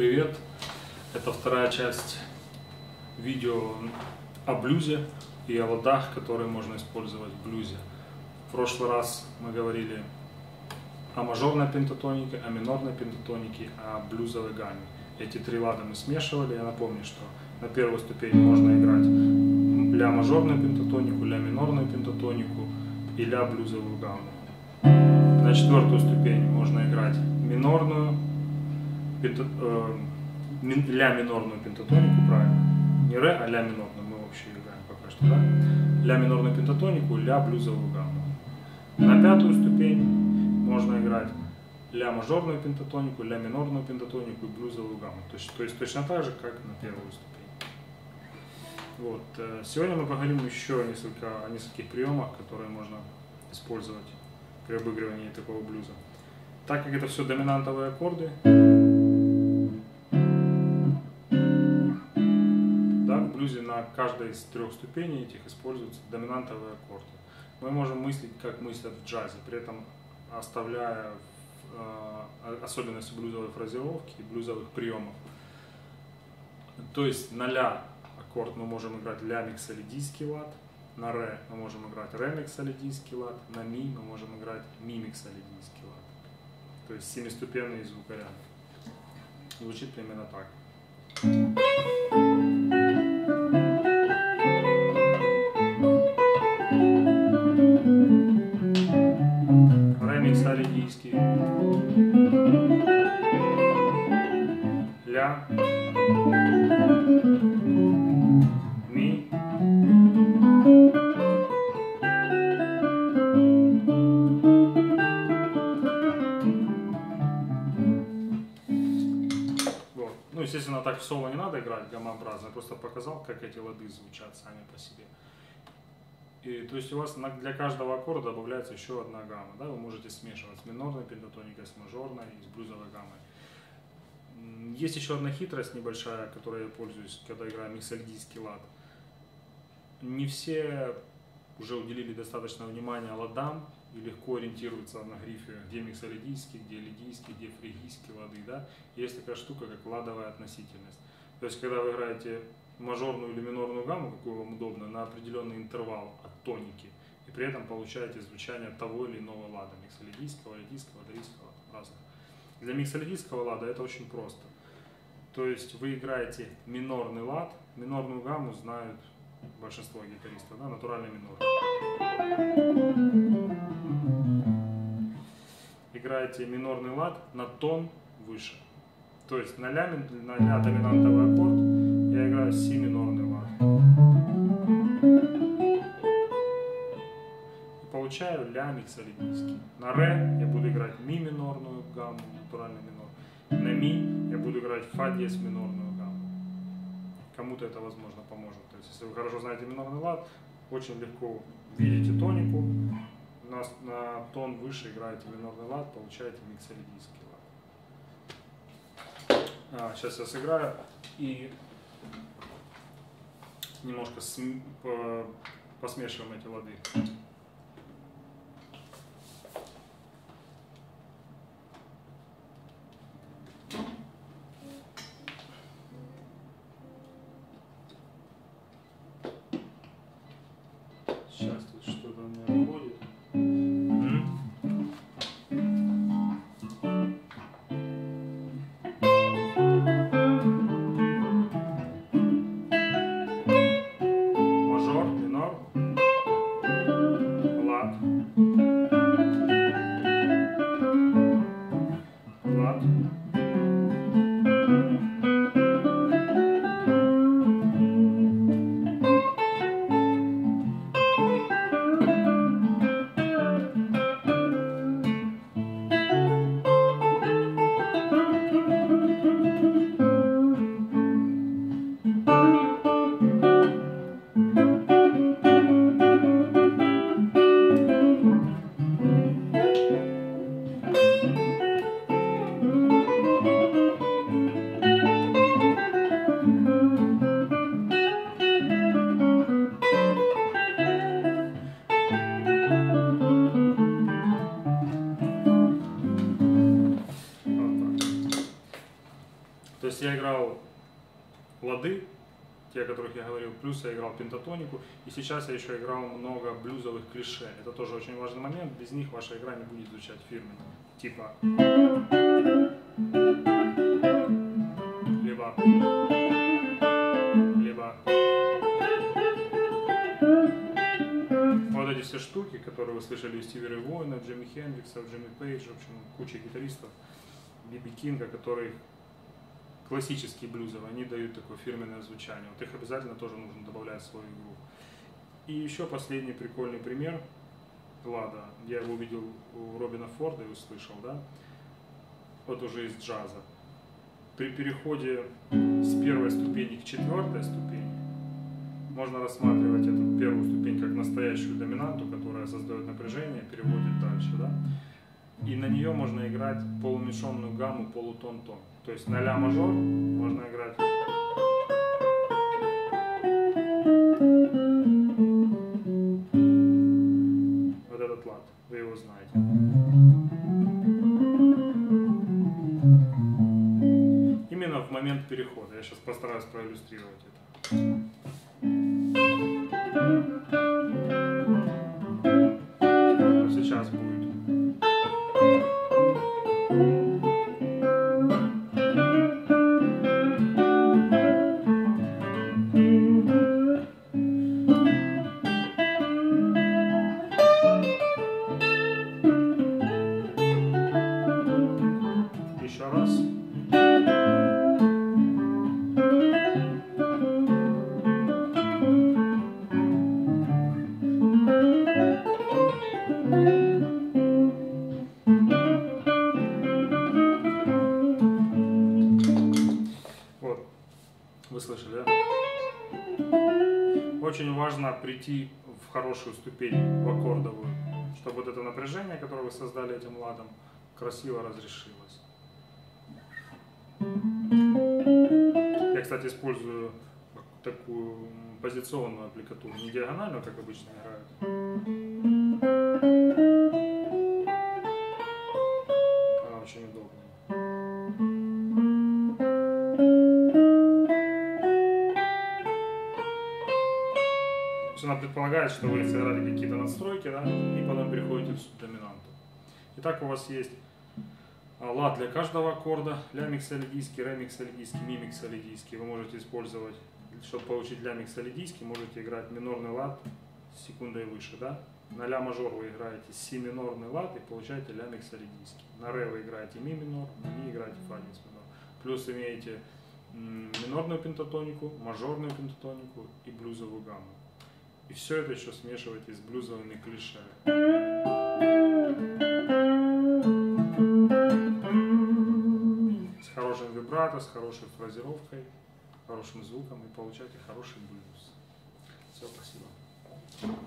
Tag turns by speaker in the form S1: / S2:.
S1: Привет! Это вторая часть видео о блюзе и о ладах, которые можно использовать в блюзе. В прошлый раз мы говорили о мажорной пентатонике, о минорной пентатонике, о блюзовой гамме. Эти три лада мы смешивали. Я напомню, что на первой ступени можно играть ля мажорную пентатонику, ля минорную пентатонику и ля блюзовую гамму. На четвертую ступень можно играть минорную, пента, э, ля минорную пентатонику, правильно? Не ре, а ля минорную. Мы вообще играем пока что, да? Ля минорную пентатонику, ля блюзовую гамму. На пятую ступень можно играть ля мажорную пентатонику, ля минорную пентатонику и блюзовую гамму. То есть, то есть точно так же, как на первую ступень. Вот. э, Сегодня мы поговорим еще несколько, о нескольких приемах, которые можно использовать при обыгрывании такого блюза. Так как это все доминантовые аккорды, да, в блюзе на каждой из трех ступеней этих используются доминантовые аккорды. Мы можем мыслить, как мыслят в джазе, при этом оставляя э, особенности блюзовой фразировки и блюзовых приемов. То есть на ля аккорд мы можем играть ля миксолидийский лад, на ре мы можем играть ре миксолидийский лад, на ми мы можем играть ми миксолидийский лад. То есть семиступенный звукоряд. Звучит примерно так. В соло не надо играть гаммообразно, я просто показал, как эти лады звучат сами по себе. И, то есть у вас для каждого аккорда добавляется еще одна гамма, да, вы можете смешивать с минорной пентатоникой, с мажорной и с блюзовой гаммой. Есть еще одна хитрость небольшая, которой я пользуюсь, когда играю миксальдийский лад. Не все уже уделили достаточно внимания ладам и легко ориентируются на грифе, где миксолидийский, где лидийский, где фригийский лады, да. Есть такая штука, как ладовая относительность. То есть, когда вы играете мажорную или минорную гамму, какую вам удобно, на определенный интервал от тоники, и при этом получаете звучание того или иного лада, миксолидийского, лидийского, дорийского, разных. Для миксолидийского лада это очень просто. То есть вы играете минорный лад, минорную гамму знают большинство гитаристов, да, натуральный минор. Играете минорный лад на тон выше. То есть на ля, на ля доминантовый аккорд я играю си минорный лад. И получаю ля миксолидийский. На ре я буду играть ми минорную гамму, натуральный минор. На ми я буду играть фа диез минорную гамму. Кому-то это, возможно, поможет. Есть, если вы хорошо знаете минорный лад, очень легко видите тонику, на, на тон выше играете минорный лад, получаете миксолидийский лад. А, сейчас я сыграю и немножко см- по- посмешиваем эти лады. Сейчас тут что-то есть я играл лады, те, о которых я говорил, плюс я играл пентатонику, и сейчас я еще играл много блюзовых клише. Это тоже очень важный момент, без них ваша игра не будет звучать фирменно. Типа... Либо... Либо... Вот эти все штуки, которые вы слышали у Стиви Рэй Война, Джимми Хендрикса, Джимми Пейджа, в общем, куча гитаристов, Биби Кинга, которые классические блюзовые, они дают такое фирменное звучание. Вот их обязательно тоже нужно добавлять в свою игру. И еще последний прикольный пример. Лада, я его увидел у Робина Форда и услышал, да, вот уже из джаза. При переходе с первой ступени к четвертой ступени можно рассматривать эту первую ступень как настоящую доминанту, которая создает напряжение, переводит дальше, да. И на нее можно играть полумешенную гамму полутон-тон. То есть на ля мажор можно играть вот этот лад, вы его знаете. Именно в момент перехода. Я сейчас постараюсь проиллюстрировать это. Очень важно прийти в хорошую ступень, в аккордовую, чтобы вот это напряжение, которое вы создали этим ладом, красиво разрешилось. Я, кстати, использую такую позиционную аппликатуру, не диагональную, как обычно играют. Есть она предполагает, что вы сыграли какие-то настройки, да, и потом переходите в субдоминанту. Итак, у вас есть а, лад для каждого аккорда, ля миксолидийский, ре миксолидийский, ми миксолидийский. Вы можете использовать, чтобы получить ля миксолидийский, можете играть минорный лад с секундой выше, да. На ля мажор вы играете си минорный лад и получаете ля миксолидийский. На ре вы играете ми минор, на ми играете фа диез минор. Плюс имеете минорную пентатонику, мажорную пентатонику и блюзовую гамму. И все это еще смешиваете с блюзовыми клише. С хорошим вибрато, с хорошей фразировкой, хорошим звуком и получаете хороший блюз. Все, спасибо.